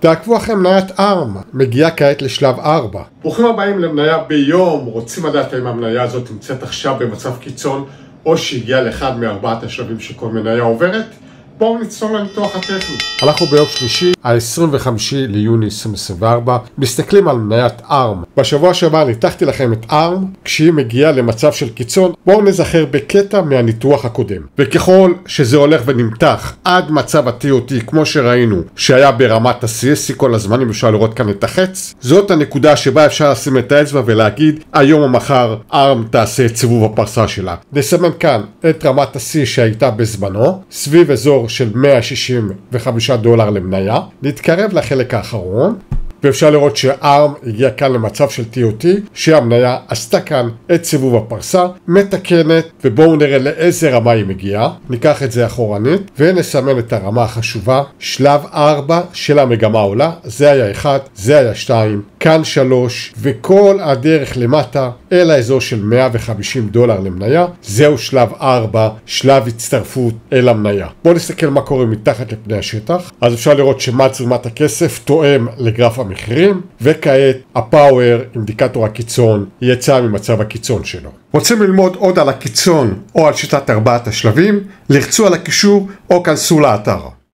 תעקבו אחרי מניית ARM, מגיעה כעת לשלב 4. ברוכים הבאים למניה ביום, רוצים לדעת האם המניה הזאת נמצאת עכשיו במצב קיצון או שהגיעה לאחד מארבעת השלבים שכל מניה עוברת? בואו נצלול לניתוח הטכני. אנחנו ביום שלישי, ה-25 ליוני 2024, מסתכלים על מניית ARM. בשבוע שעבר ניתחתי לכם את ARM כשהיא מגיעה למצב של קיצון. בואו נזכר בקטע מהניתוח הקודם. וככל שזה הולך ונמתח עד מצב ה-TOT, כמו שראינו, שהיה ברמת ה-CSC כל הזמן, אם אפשר לראות כאן את החץ, זאת הנקודה שבה אפשר לשים את האצבע ולהגיד, היום או מחר ARM תעשה את סיבוב הפרסה שלה. נסמן כאן את רמת ה-C שהייתה בזמנו, סביב אזור של 165 דולר למניה, נתקרב לחלק האחרון ואפשר לראות שארם הגיע כאן למצב של TOT שהמניה עשתה כאן את סיבוב הפרסה, מתקנת ובואו נראה לאיזה רמה היא מגיעה. ניקח את זה אחורנית ונסמן את הרמה החשובה שלב 4 של המגמה עולה זה היה 1, זה היה 2, כאן 3 וכל הדרך למטה אל האזור של 150 דולר למניה. זהו שלב 4, שלב הצטרפות אל המניה. בואו נסתכל מה קורה מתחת לפני השטח. אז אפשר לראות שמה תזרימת הכסף תואם לגרף המחירים וכעת הפאוור, אינדיקטור הקיצון, יצא ממצב הקיצון שלו. רוצים ללמוד עוד על הקיצון או על שיטת ארבעת השלבים? לחצו על הקישור או כנסו לאתר.